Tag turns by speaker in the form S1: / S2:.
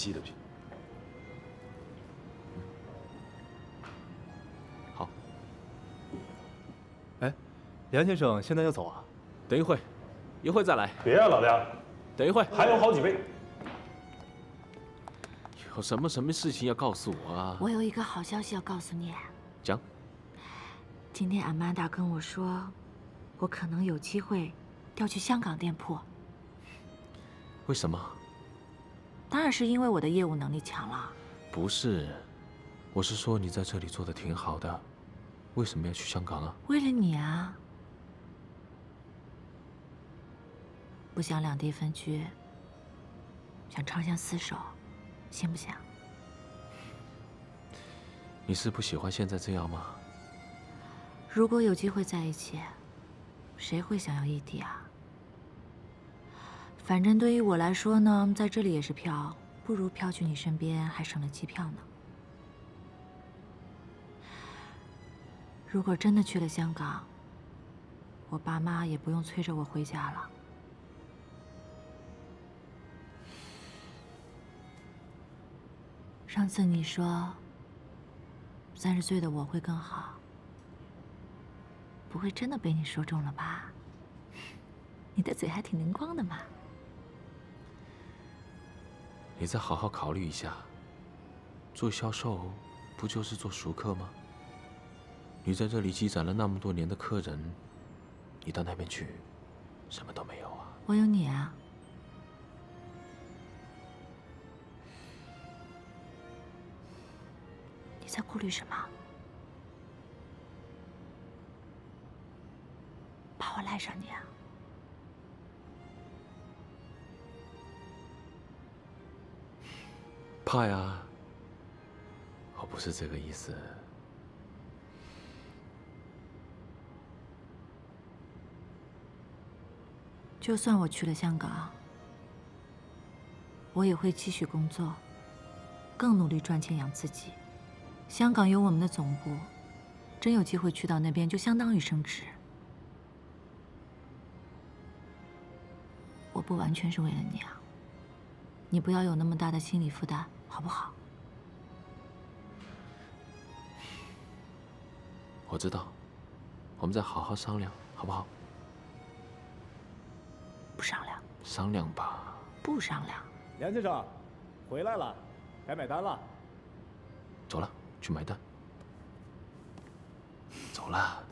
S1: 吸的品。
S2: 好。
S3: 哎，梁先生现在要走啊？
S2: 等一会，一会再来。
S1: 别啊，老梁，
S2: 等一会，
S1: 还有好几位。
S2: 有什么什么事情要告诉我啊？
S4: 我有一个好消息要告诉你。
S2: 讲。
S4: 今天阿曼达跟我说，我可能有机会调去香港店铺。
S2: 为什么？
S4: 当然是因为我的业务能力强了。
S2: 不是，我是说你在这里做的挺好的，为什么要去香港啊？
S4: 为了你啊！不想两地分居，想长相厮守，行不行？
S2: 你是不喜欢现在这样吗？
S4: 如果有机会在一起，谁会想要异地啊？反正对于我来说呢，在这里也是票，不如飘去你身边，还省了机票呢。如果真的去了香港，我爸妈也不用催着我回家了。上次你说，三十岁的我会更好。不会真的被你说中了吧？你的嘴还挺灵光的嘛。
S2: 你再好好考虑一下。做销售不就是做熟客吗？你在这里积攒了那么多年的客人，你到那边去，什么都没有啊。
S4: 我有你啊。你在顾虑什么？怕我赖上你啊？
S2: 怕呀！我不是这个意思。
S4: 就算我去了香港，我也会继续工作，更努力赚钱养自己。香港有我们的总部，真有机会去到那边，就相当于升职。我不完全是为了你啊，你不要有那么大的心理负担，好不好？
S2: 我知道，我们再好好商量，好不好？
S4: 不商量。
S2: 商量吧。
S4: 不商量。
S3: 梁先生，回来了，该买单了。
S2: 走了，去买单。走了。